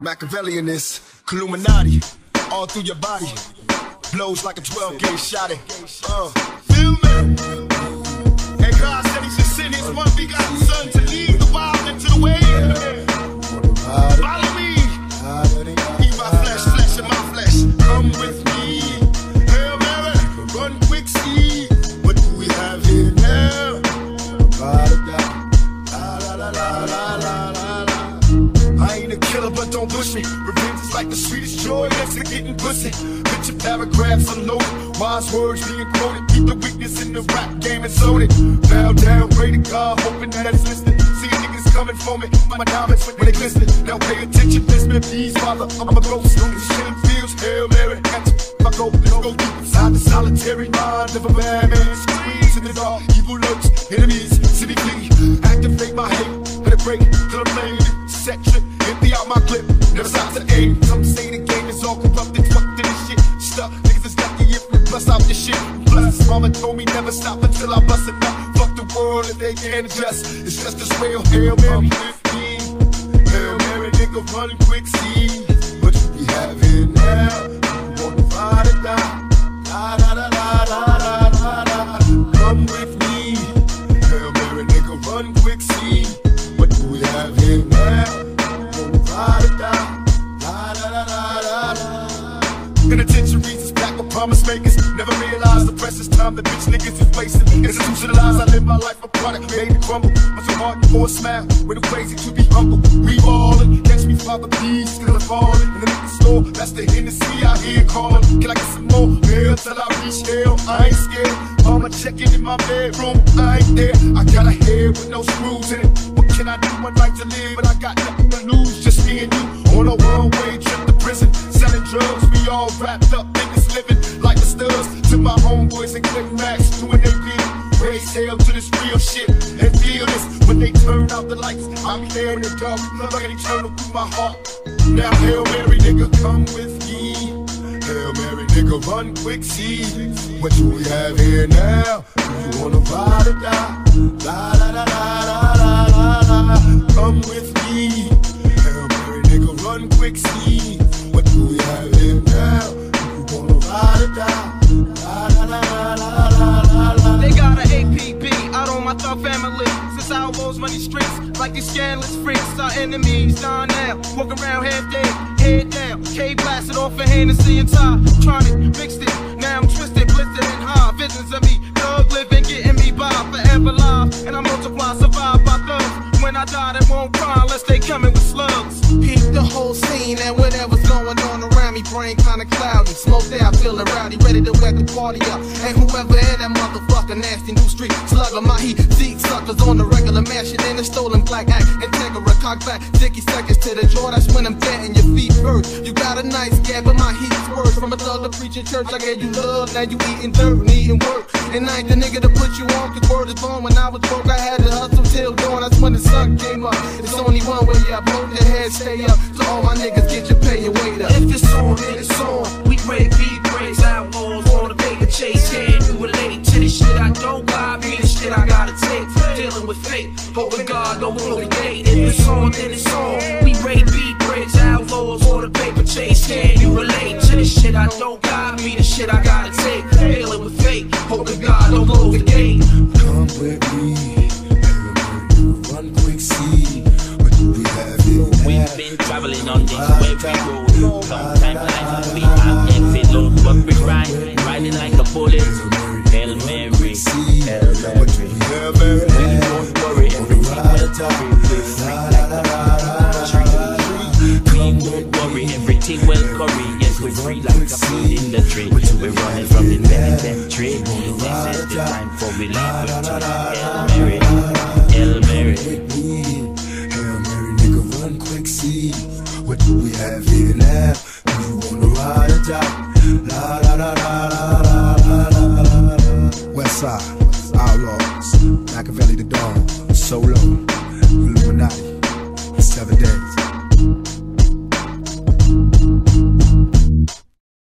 Machiavellian this, Illuminati, all through your body. Blows like a 12 gauge shot. It. Uh, feel me? And God said He should send His one begotten Son to lead the wild into the way. Follow me. Eat my flesh, flesh of my flesh. Come with me. Hail Mary, run quick, see. What do we have here now? I ain't a killer, but don't push me. Revenge is like the sweetest joy next to getting pussy. Picture paragraphs unloaded, wise words being quoted. Keep the weakness in the rap game and sold it. Bow down, pray to God, hoping that it's listening. See niggas coming for me, my diamonds when they glisten. Now pay attention, this man, please, father. I'm a ghost, this shit feels Hail Mary. I go, go deep inside the solitary mind of a bad man. Squeeze in the dark, evil lurks, enemies, city glee. Activate my hate, let it break to aim. Some say the game is all corrupted, fucked in this shit. Stuck, niggas is lucky if we bust out this shit. Plus, mama told me never stop until I bust it up. Fuck the world if they can't adjust. It's just as real. Mary, 15. Hail Mary, nigga, run quick, see what we have here promise makers. Never realized the precious time that bitch niggas is wasting. Institutionalized, I live my life a product made to crumble. But so hard for a smile, with a crazy to be humble. We ballin', catch me father please, cause I'm falling. In the liquor store, that's the Hennessy I hear calling. Can I get some more? Hell till I reach hell, I ain't scared. Mama checking in my bedroom, I ain't there. I got a head with no screws in it. What can I do? I'd like to live, but I got nothing to lose. Just me and you on a one-way trip to prison, selling drugs. We all wrapped up, living like the studs. To my homeboys and click max, doing they bid. Raise hell to this real shit and feel this. When they turn out the lights, I'm there in the dark. Love like an eternal through my heart. Now, Hail Mary, nigga, come with me. Hail Mary, nigga, run quick, see what we have here now? Do you wanna ride or die? Like these scandalous freaks, our enemies down now. Walk around half dead, head down. K blasted off a Hennessy and tie. Tronic, mixed it. Now I'm twisted, blistered and high. Visions of me, thug living, getting me by. Forever live, and I multiply, survive by thugs. When I die, they won't cry unless they coming with slugs. Peep the whole scene and whatever's going on around me. Brain kinda cloudy, smoked out, feeling rowdy, ready to wet the party up. And whoever in that motherfucker nasty new street slugger, my heat seek suckers on the regular mashing in the stolen black act. Integra, cock back, 50 seconds to the jaw. That's when I'm dead and your feet hurt. You got a nice gap, but my heat's worse. From a thug to preaching church, I gave you love. Now you eating dirt, needing work. And I ain't the nigga to put you on, cause word is born. When I was broke, I had to hustle till dawn. That's when the sun came up. It's only one way up, hold your head, stay up. So all my niggas get your pay and weight up. If it's on, then it's on. We break beat breaks, outlaws on the paper chase. Can Dealing with fate, hoping God don't blow the gate. If it's on, then it's on. We break beat breaks, outlaws on the paper chase. Can you relate to the shit I don't buy? Be the shit I gotta take. Dealing with fate, hoping God don't blow the gate. Come with me. Hail Mary, run quick, see what we have here? We've been traveling on this wavy road. Long time life we have exit load, straight. This is the time for believers to Hail Mary, Hail Mary. Hail Mary, nigga, run quick, see what do we have here now? Do you wanna ride or die? La la la la la la la la la. Westside, outlaws, Machiavelli the dog, solo.